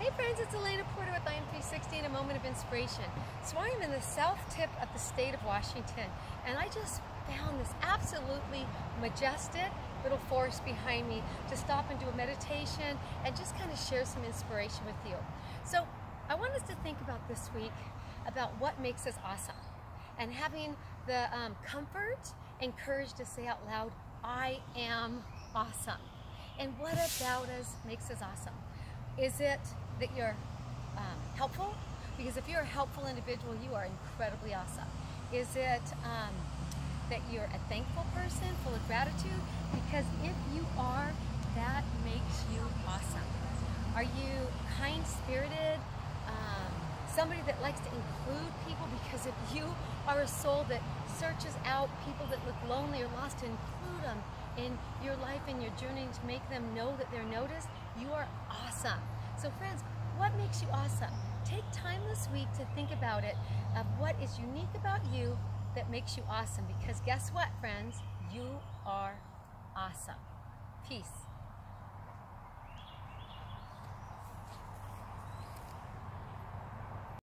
Hey friends, it's Elena Porter with I AM 360 and a moment of inspiration. So I am in the south tip of the state of Washington and I just found this absolutely majestic little forest behind me to stop and do a meditation and just kind of share some inspiration with you. So I want us to think about this week about what makes us awesome and having the um, comfort and courage to say out loud, I am awesome. And what about us makes us awesome? Is it that you're um, helpful? Because if you're a helpful individual, you are incredibly awesome. Is it um, that you're a thankful person, full of gratitude? Because if you are, that makes you awesome. Are you kind-spirited? Um, somebody that likes to include people? Because if you are a soul that searches out people that look lonely or lost to include them in your life and your journey to make them know that they're noticed, you are awesome. So friends, what makes you awesome? Take time this week to think about it, of what is unique about you that makes you awesome. Because guess what, friends? You are awesome. Peace.